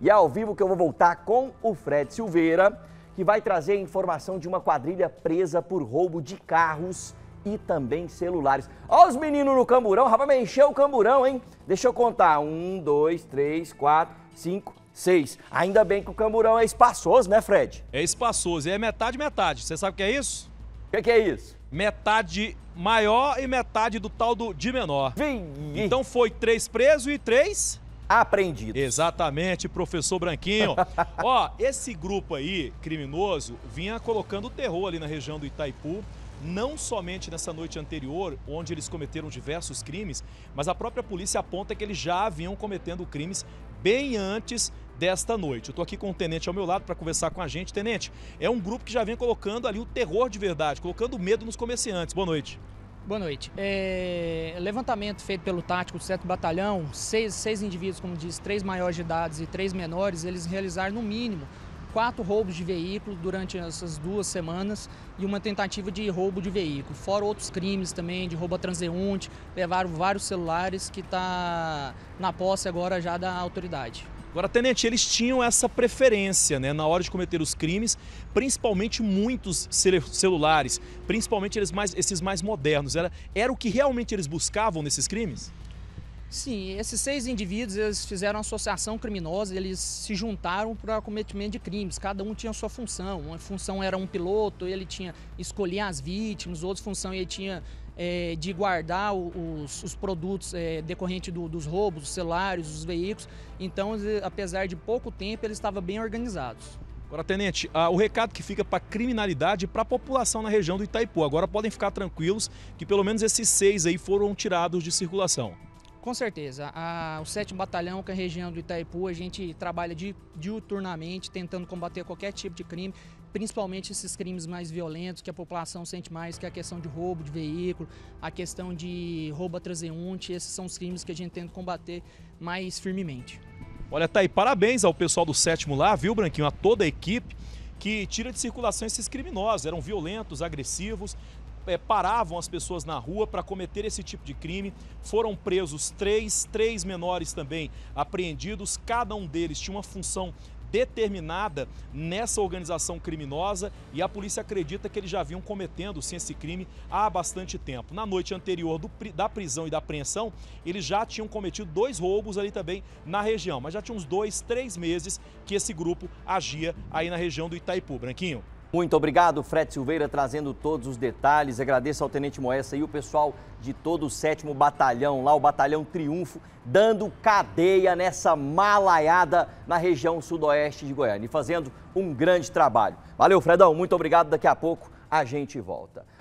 E ao vivo que eu vou voltar com o Fred Silveira, que vai trazer a informação de uma quadrilha presa por roubo de carros e também celulares. Olha os meninos no camburão, rapaz, me encheu o camburão, hein? Deixa eu contar. Um, dois, três, quatro, cinco, seis. Ainda bem que o camburão é espaçoso, né, Fred? É espaçoso e é metade, metade. Você sabe o que é isso? O que, que, é isso? Metade maior e metade do tal do de menor. Vim. Então foi três presos e três apreendidos. Exatamente, professor Branquinho. Ó, esse grupo aí, criminoso, vinha colocando terror ali na região do Itaipu, não somente nessa noite anterior, onde eles cometeram diversos crimes, mas a própria polícia aponta que eles já haviam cometendo crimes bem antes desta noite. Eu estou aqui com o tenente ao meu lado para conversar com a gente. Tenente, é um grupo que já vem colocando ali o terror de verdade, colocando medo nos comerciantes. Boa noite. Boa noite. É, levantamento feito pelo tático do 7 Batalhão, seis, seis indivíduos, como diz, três maiores de idade e três menores, eles realizaram no mínimo quatro roubos de veículo durante essas duas semanas e uma tentativa de roubo de veículo. Fora outros crimes também, de roubo a transeunte, levaram vários celulares que está na posse agora já da autoridade. Agora, tenente, eles tinham essa preferência né, na hora de cometer os crimes, principalmente muitos celulares, principalmente eles mais, esses mais modernos. Era, era o que realmente eles buscavam nesses crimes? Sim, esses seis indivíduos eles fizeram associação criminosa, eles se juntaram para cometimento de crimes. Cada um tinha sua função. Uma função era um piloto, ele tinha escolher as vítimas, outra função ele tinha é, de guardar os, os produtos é, decorrentes do, dos roubos, os celulares, os veículos. Então, apesar de pouco tempo, eles estavam bem organizados. Agora, tenente, ah, o recado que fica para a criminalidade e para a população na região do Itaipu. Agora podem ficar tranquilos que pelo menos esses seis aí foram tirados de circulação. Com certeza. A, o 7 Batalhão, que é a região do Itaipu, a gente trabalha diuturnamente, tentando combater qualquer tipo de crime, principalmente esses crimes mais violentos, que a população sente mais, que é a questão de roubo de veículo, a questão de roubo a transeunte, esses são os crimes que a gente tenta combater mais firmemente. Olha, tá aí, parabéns ao pessoal do sétimo lá, viu, Branquinho, a toda a equipe que tira de circulação esses criminosos, eram violentos, agressivos, é, paravam as pessoas na rua para cometer esse tipo de crime. Foram presos três, três menores também apreendidos. Cada um deles tinha uma função determinada nessa organização criminosa e a polícia acredita que eles já vinham cometendo sim esse crime há bastante tempo. Na noite anterior do, da prisão e da apreensão, eles já tinham cometido dois roubos ali também na região, mas já tinha uns dois, três meses que esse grupo agia aí na região do Itaipu. Branquinho. Muito obrigado, Fred Silveira, trazendo todos os detalhes. Agradeço ao Tenente Moessa e o pessoal de todo o 7 Batalhão, lá o Batalhão Triunfo, dando cadeia nessa malaiada na região sudoeste de Goiânia e fazendo um grande trabalho. Valeu, Fredão, muito obrigado. Daqui a pouco a gente volta.